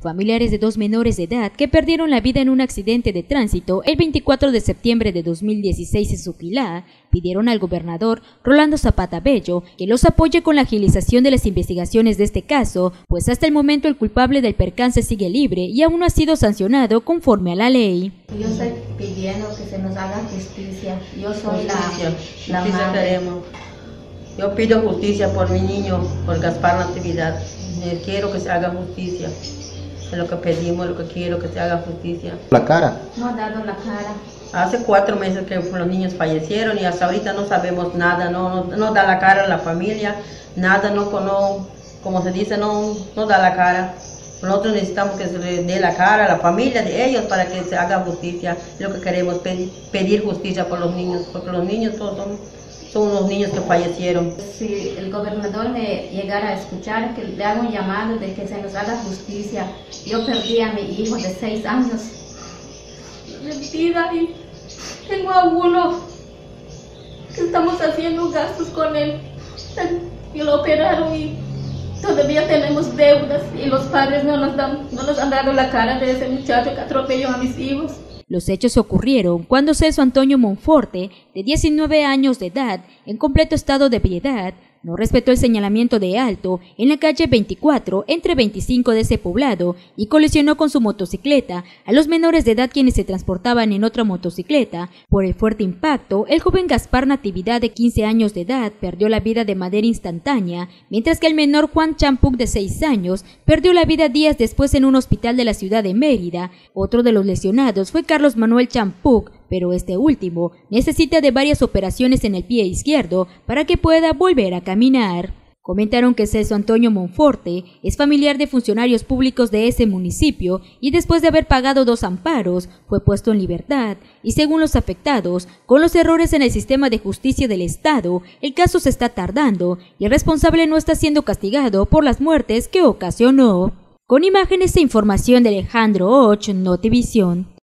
Familiares de dos menores de edad que perdieron la vida en un accidente de tránsito el 24 de septiembre de 2016 en Suquilá pidieron al gobernador Rolando Zapata Bello que los apoye con la agilización de las investigaciones de este caso, pues hasta el momento el culpable del percance sigue libre y aún no ha sido sancionado conforme a la ley. Yo estoy pidiendo que se nos haga justicia. Yo soy la, la madre. Yo pido justicia por mi niño, por Gaspar Natividad. Quiero que se haga justicia. Lo que pedimos, lo que quiero, que se haga justicia. ¿La cara? No ha dado la cara. Hace cuatro meses que los niños fallecieron y hasta ahorita no sabemos nada, no, no, da la cara a la familia, nada, no, no como se dice, no, no da la cara. Nosotros necesitamos que se le dé la cara a la familia de ellos para que se haga justicia. Lo que queremos pedir, pedir justicia por los niños, porque los niños todos son son unos niños que fallecieron. Si el gobernador me llegara a escuchar, que le haga un llamado de que se nos haga justicia. Yo perdí a mi hijo de seis años. Mentira, y tengo a uno que estamos haciendo gastos con él. Y lo operaron y todavía tenemos deudas y los padres no nos, dan, no nos han dado la cara de ese muchacho que atropelló a mis hijos. Los hechos ocurrieron cuando Celso Antonio Monforte, de 19 años de edad, en completo estado de piedad, no respetó el señalamiento de alto en la calle 24 entre 25 de ese poblado y colisionó con su motocicleta a los menores de edad quienes se transportaban en otra motocicleta. Por el fuerte impacto, el joven Gaspar Natividad de 15 años de edad perdió la vida de manera instantánea, mientras que el menor Juan Champuc de 6 años perdió la vida días después en un hospital de la ciudad de Mérida. Otro de los lesionados fue Carlos Manuel Champuc, pero este último necesita de varias operaciones en el pie izquierdo para que pueda volver a caminar. Comentaron que Celso Antonio Monforte es familiar de funcionarios públicos de ese municipio y después de haber pagado dos amparos fue puesto en libertad y según los afectados, con los errores en el sistema de justicia del Estado, el caso se está tardando y el responsable no está siendo castigado por las muertes que ocasionó. Con imágenes e información de Alejandro Och, Notivisión.